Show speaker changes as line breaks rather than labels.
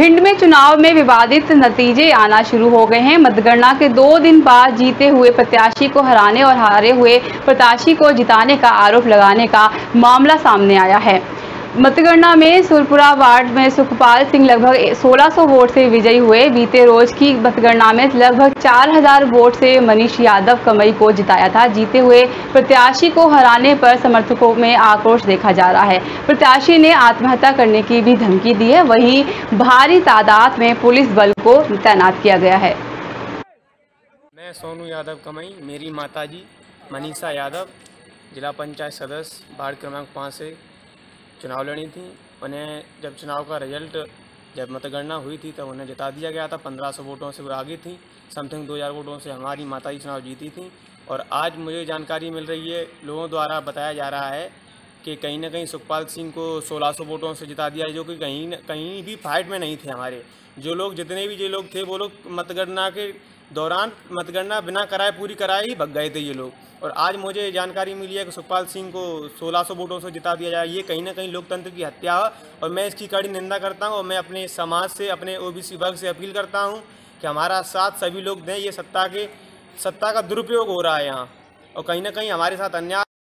भिंड में चुनाव में विवादित नतीजे आना शुरू हो गए हैं। मतगणना के दो दिन बाद जीते हुए प्रत्याशी को हराने और हारे हुए प्रत्याशी को जिताने का आरोप लगाने का मामला सामने आया है। मतगणना में सुरपुरा वार्ड में सुखपाल सिंह लगभग 1600 वोट से विजयी हुए। बीते रोज की मतगणना में लगभग 4000 वोट से मनीष यादव कमई को जिताया था। जीते हुए प्रत्याशी को हराने पर समर्थकों में आक्रोश देखा जा रहा है। प्रत्याशी ने आत्महत्या करने की भी धमकी दी है। वहीं भारी तादाद में पुलिस बल को तैनात किया गया है।
मैं सोनू यादव कमई, मेरी माताजी मनीषा यादव, जिला पंचायत सदस्य, वार्ड क्रमांक पाँच से चुनाव लड़ी थी, उन्हें जब चुनाव का रिज़ल्ट, जब मतगणना हुई थी, तब उन्हें जिता दिया गया था। पंद्रह सौ वोटों से वो आगे थी, समथिंग दो हज़ार वोटों से हमारी माता ही चुनाव जीती थी। और आज मुझे जानकारी मिल रही है, लोगों द्वारा बताया जा रहा है कि कहीं ना कहीं सुखपाल सिंह को 1600 वोटों से जिता दिया, जो कि कहीं न, कहीं भी फाइट में नहीं थे हमारे। जो लोग, जितने भी जो लोग थे, वो लोग मतगणना के दौरान मतगणना बिना कराए, पूरी कराए ही भग गए थे ये लोग। और आज मुझे जानकारी मिली है कि सुखपाल सिंह को 1600 वोटों से जिता दिया जाए, ये कहीं ना कहीं लोकतंत्र की हत्या है। और मैं इसकी कड़ी निंदा करता हूँ और मैं अपने समाज से, अपने ओबीसी वर्ग से अपील करता हूँ कि हमारा साथ सभी लोग दें, ये सत्ता के, सत्ता का दुरुपयोग हो रहा है यहाँ। और कहीं ना कहीं हमारे साथ अन्याय